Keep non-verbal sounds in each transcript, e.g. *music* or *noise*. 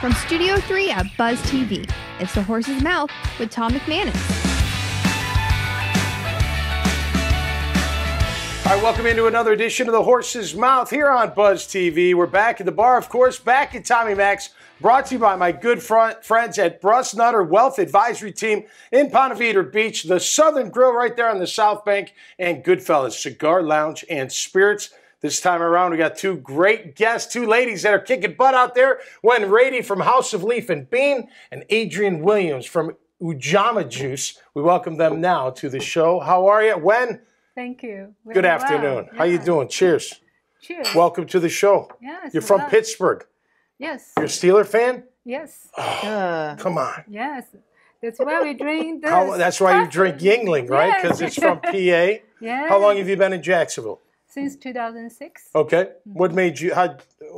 From Studio 3 at Buzz TV, it's The Horse's Mouth with Tom McManus. All right, welcome into another edition of The Horse's Mouth here on Buzz TV. We're back at the bar, of course, back at Tommy Max, brought to you by my good front friends at Brust Nutter Wealth Advisory Team in Ponte Vedra Beach, the Southern Grill right there on the South Bank, and Goodfellas Cigar Lounge and Spirits. This time around, we got two great guests, two ladies that are kicking butt out there. Wen Raiti from House of Leaf and Bean, and Adrienne Williams from Ujamaa Juice. We welcome them now to the show. How are you, Wen? Thank you. Good Very afternoon. well. How you doing? Cheers. Cheers. Welcome to the show. Yes, You're from well, Pittsburgh. Yes. You're a Steeler fan? Yes. Oh, come on. Yes. That's why we drink this. How, that's why you drink Yuengling, right? Yes. Because it's from PA. *laughs* Yeah. How long have you been in Jacksonville? Since 2006. Okay. What made you? How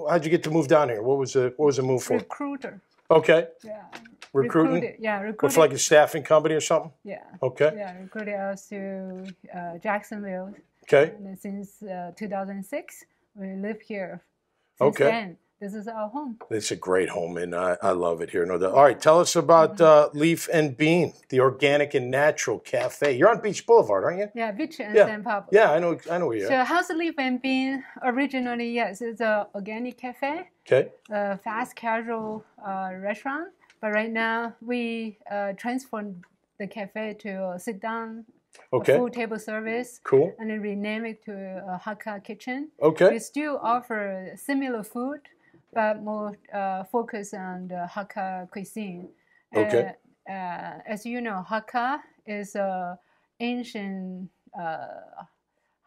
how'd you get to move down here? What was the what was the move for? Recruiter. Okay. Yeah. Recruiting. Recruited. Yeah. Recruited. for like a staffing company or something? yeah. Okay. Yeah. Recruited us to uh, Jacksonville. Okay. And since uh, 2006, we live here. Since Okay. Then, this is our home. It's a great home, and I, I love it here. No doubt. All right, tell us about uh, Leaf and Bean, the organic and natural cafe. You're on Beach Boulevard, aren't you? Yeah. Beach and Yeah. San Pablo. Yeah, I know. I know where you're. So. House Leaf and Bean originally, yes, it's a organic cafe. Okay. a fast casual uh, restaurant, but right now we uh, transformed the cafe to a sit down Okay. full table service Cool. and then rename it to a Hakka kitchen. Okay. We still offer similar food, but more uh, focus on the Hakka cuisine. Okay. Uh, uh, as you know, Hakka is a ancient uh,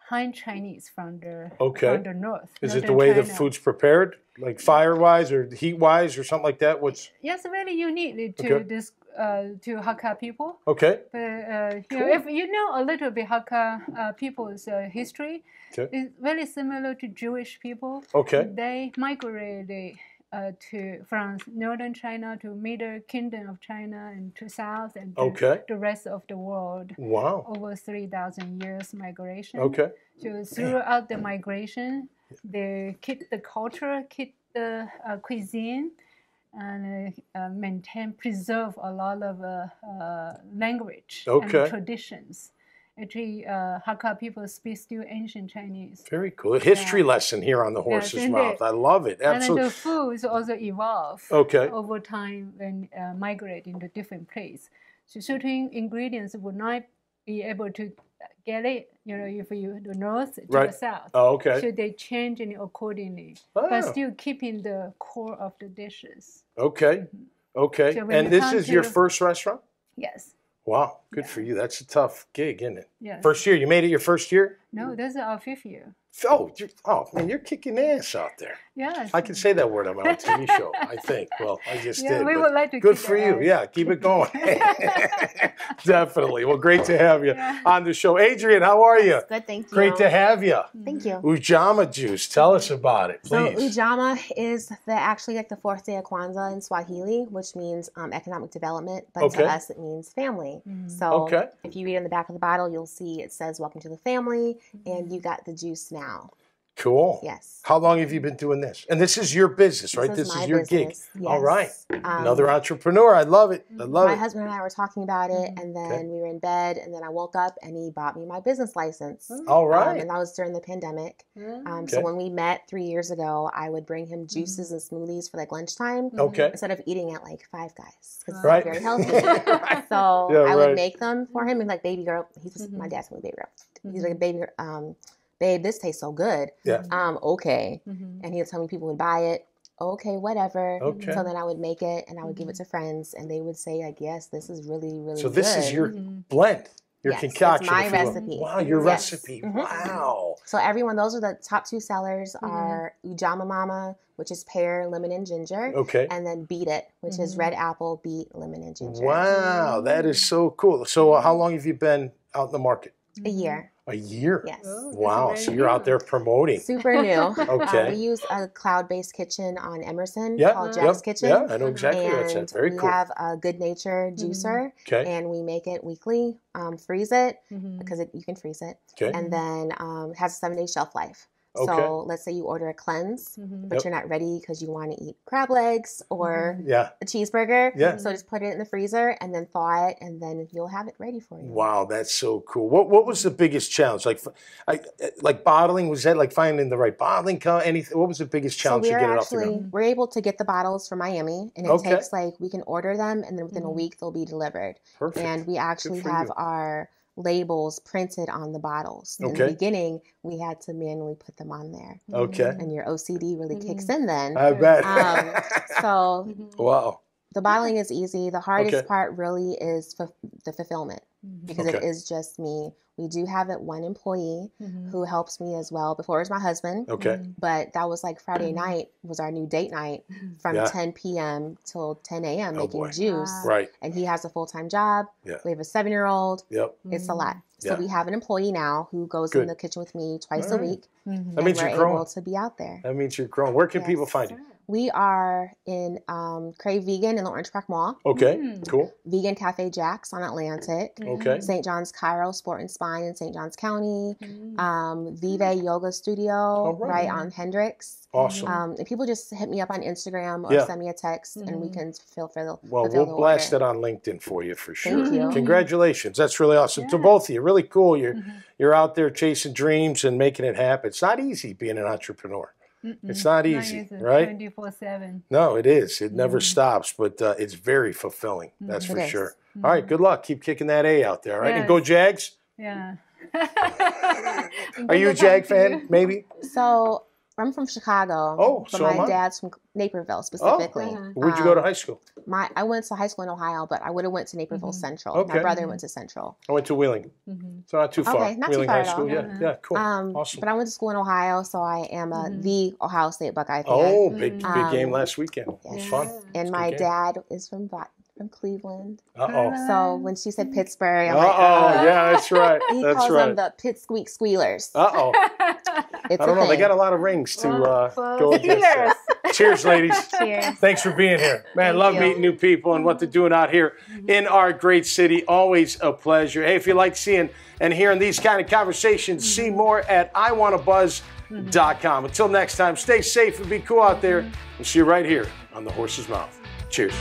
Han Chinese from the Okay. from the north. Is it the way the food's prepared, like fire wise or heat wise or something like that? What's Yes, very unique to Okay. this uh, to Hakka people. okay? But uh, you know, if you know a little bit Hakka uh, people's uh, history, Okay. it's very similar to Jewish people. Okay. They migrated uh, to from northern China to Middle Kingdom of China and to south and to Okay. the rest of the world. Wow. Over three thousand years migration. Okay. So throughout the migration, they keep the culture, keep the uh, cuisine, and uh, uh, maintain, preserve a lot of uh, uh, language Okay. and traditions. Actually, uh, Hakka people speak still ancient Chinese. Very cool. A history lesson here on the horse's indeed. mouth. I love it. Absolutely. And the foods also evolve Okay. over time when uh, migrate into different place. So certain ingredients would not be able to get it, you know, if you the north to Right. the south. Oh, okay. So they change it accordingly, Oh. but still keeping the core of the dishes. Okay. Mm-hmm. Okay. So and this is your first restaurant? Yes. Wow. Good for you. That's a tough gig, isn't it? Yes. First year. You made it your first year? No, this is our fifth year. Oh, you're, oh man, you're kicking ass out there. Yes. I can say that word on my own TV show, I think. Well, I *laughs* just Yeah, did. we would like to Good keep for it you. up. Yeah, keep it *laughs* going. *laughs* Definitely. Well, great to have you Yeah. on the show. Adrienne, how are you? Good, thank you. Great to have you. Thank you. Ujamaa juice. Tell us about it, please. So please. Ujamaa is the actually like the fourth day of Kwanzaa in Swahili, which means um, economic development, but Okay. to us it means family. So Okay. if you read on the back of the bottle, you'll see it says "Welcome to the family," and you got the juice now. Cool. Yes. How long have you been doing this? And this is your business, right? This, is my is your gig. business, All right. Um, Another entrepreneur. I love it. I love my it. My husband and I were talking about it, and then Okay. we were in bed, and then I woke up, and he bought me my business license. All right. Um, and that was during the pandemic. Um, So when we met three years ago, I would bring him juices and smoothies for like lunchtime. Okay. Instead of eating at like Five Guys, 'cause it's Right. very *laughs* healthy. *laughs* So Yeah, I would right. make them for him and like baby girl. He's just my dad's my baby girl. He's like a baby, girl, um, babe, this tastes so good. Yeah. Um, okay. Mm-hmm. And he would tell me people would buy it. Okay, whatever. Okay. So then I would make it and I would give it to friends, and they would say like, yes, this is really really. So this is good." your blend, your Yes, it's concoction. my if you recipe. Wow, your Yes. recipe. Mhm. Wow. So everyone, those are the top two sellers are Ujamaa Mama, which is pear, lemon, and ginger. Okay. And then Beat It, which is red apple, beet, lemon, and ginger. Wow, that is so cool. So, uh, how long have you been out in the market? A year. A year. Yes. Wow. So you're out there promoting. Super new. *laughs* Okay. Uh, we use a cloud-based kitchen on Emerson Yeah. called Yep. Kitchen. Yeah, I know exactly what that's and at. Very we cool. We have a Good Nature juicer, Okay. and we make it weekly. Um, freeze it Mm-hmm. because it, you can freeze it, Okay. and then um, it has a seven-day shelf life. Okay. So let's say you order a cleanse, Mhm. but Yep. you're not ready because you want to eat crab legs or Yeah. a cheeseburger. Yeah. So just put it in the freezer and then thaw it, and then you'll have it ready for you. Wow, that's so cool. What what was the biggest challenge? Like, f- I, like bottling was that like finding the right bottling? Co- anything? What was the biggest So challenge to we're get it off the actually ground? we're able to get the bottles from Miami, and it Okay. takes like we can order them, and then within a Mhm. week they'll be delivered. Perfect. And we actually have you. our labels printed on the bottles. In Okay. the beginning, we had to manually put them on there, okay, and your OCD really kicks Mhm. in then. I bet. Um, so *laughs* wow. the bottling is easy. The hardest Okay. part really is fu- the fulfillment Because it Okay. is just me. We do have it one employee Mhm. who helps me as well. Before it was my husband, Okay. Mhm. but that was like Friday Mhm. night was our new date night from Yeah. 10 p.m. till 10 a.m. Oh, making boy. juice. Wow. Right. And he has a full time job. Yeah. We have a seven year old. Yep. It's a lot. So Yeah. we have an employee now who goes Good. in the kitchen with me twice All a right. week. Mhm. That means and you're we're growing. able to be out there. That means you're growing. Where can people find you? We are in um, Crave Vegan in the Orange Park Mall, Okay. Mm. Cool. Vegan Cafe Jack's on Atlantic, Okay. St. John's Chiro Sport and Spine in St. Johns County, Mhm. um, Vive Yoga Studio All right. right on Hendricks. Awesome. Um, and people just hit me up on Instagram or Yeah. send me a text, and we Mhm. can fulfill. The Well, we'll the blast order. it on LinkedIn for you for sure. Thank you. Congratulations. That's really awesome. To both of you. Really cool. You're Mhm. you're out there chasing dreams and making it happen. It's not easy being an entrepreneur. Mm-mm. It's not easy, easy, right? 24/7. No, it is. It never Mhm. stops, but uh, it's very fulfilling. That's It for is. sure. All right, good luck. Keep kicking that A out there. All right, and go Jags. Yeah. *laughs* Are *laughs* you a Jag fan? Maybe. So I'm from Chicago. Oh, but so am my I. dad's from Naperville specifically. Mhm. Where'd you go to high school? My I went to high school in Ohio, but I would have went to Naperville Mhm. Central. Okay. My brother went to Central. I went to Wheeling. Mhm. So not too far. Okay, not too Wheeling far High at all. School. Yeah, yeah, cool. Um, awesome. But I went to school in Ohio, so I am a, Mhm. the Ohio State Buckeye fan. Oh, big big Mhm. game Um, last weekend. It was yes. fun. Yeah. It's and a my dad is from Bo- from Cleveland. Uh oh. So when she said Pittsburgh, I'm like, oh, oh. yeah, that's right. *laughs* He That's calls them the Pit Squeak Squealers. Uh oh. *laughs* *laughs* I don't a know. They got a lot of rings to uh, go against. that. Cheers, ladies. Cheers. Thanks for being here. Man, Thank love you. meeting new people and what they're doing out here in our great city. Always a pleasure. Hey, if you like seeing and hearing these kind of conversations, see more at iwantabuzz.com. Until next time, stay safe and be cool out there. We'll see you right here on the horse's mouth. Cheers.